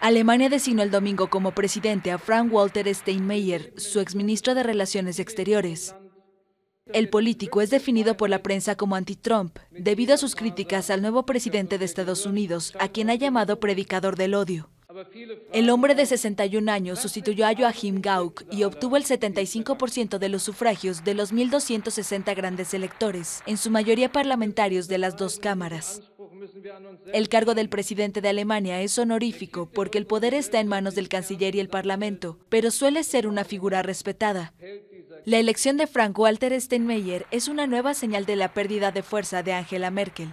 Alemania designó el domingo como presidente a Frank Walter Steinmeier, su exministro de Relaciones Exteriores. El político es definido por la prensa como anti-Trump, debido a sus críticas al nuevo presidente de Estados Unidos, a quien ha llamado predicador del odio. El hombre de 61 años sustituyó a Joachim Gauck y obtuvo el 75% de los sufragios de los 1.260 grandes electores, en su mayoría parlamentarios de las dos cámaras. El cargo del presidente de Alemania es honorífico porque el poder está en manos del canciller y el parlamento, pero suele ser una figura respetada. La elección de Frank Walter Steinmeier es una nueva señal de la pérdida de fuerza de Angela Merkel,